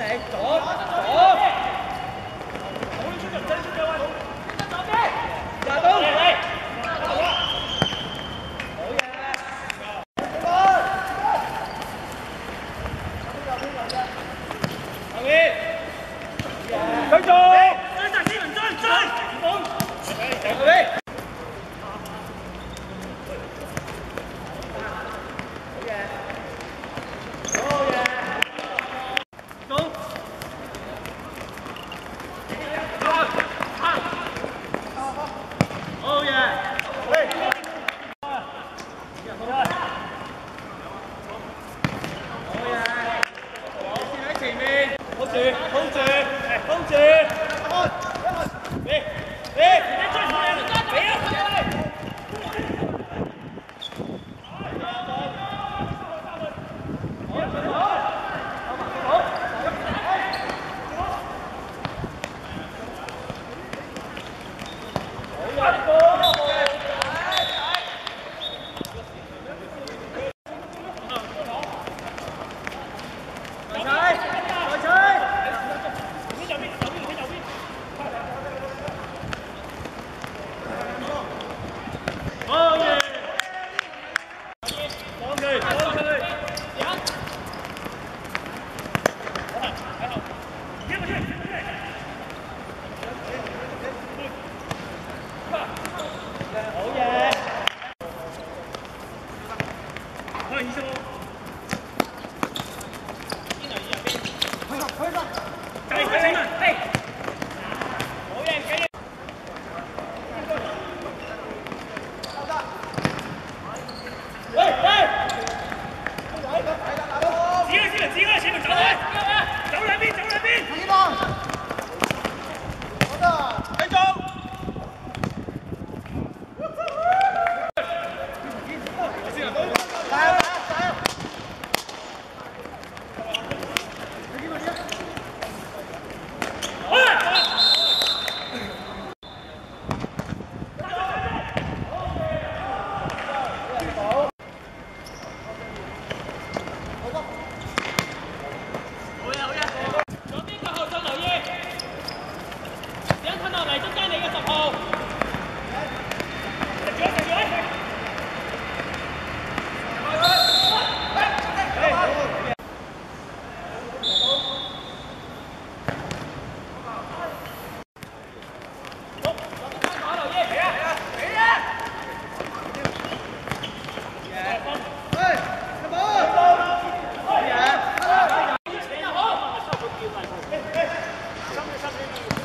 再来 Echt komt hè? 快上！快上！快上！Hallelujah.